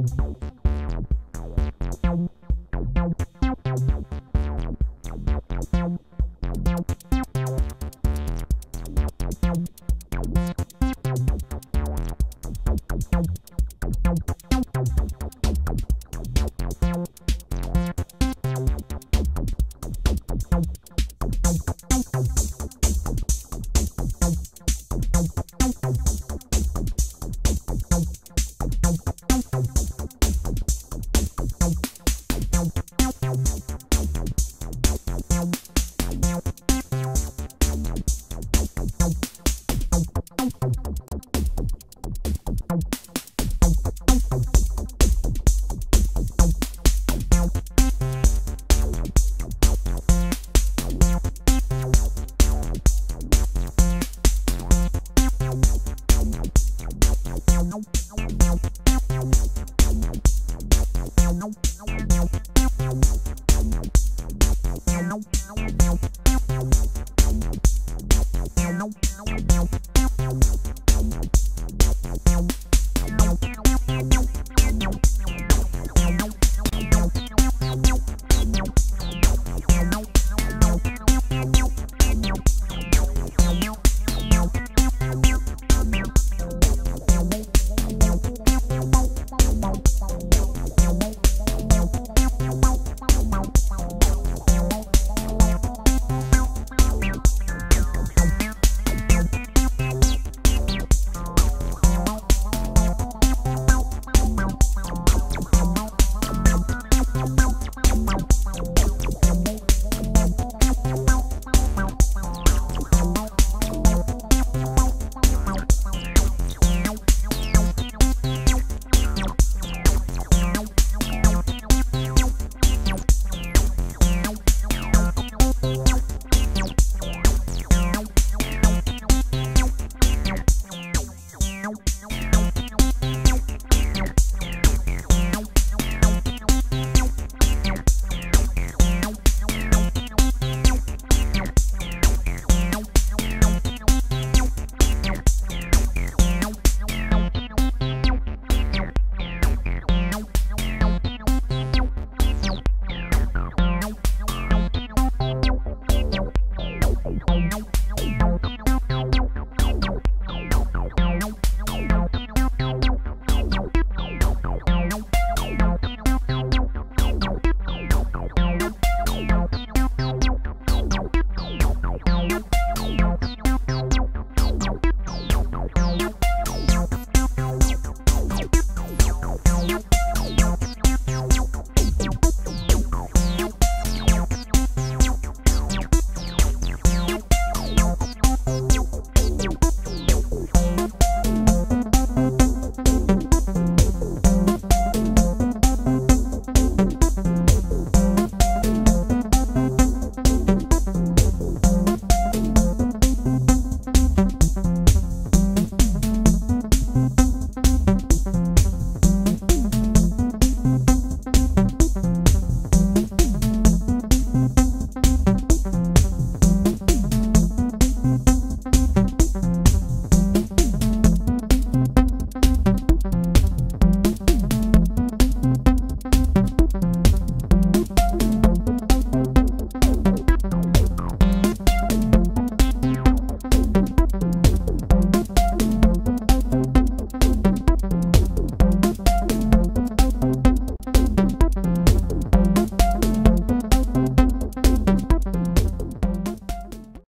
Thank you. Bye.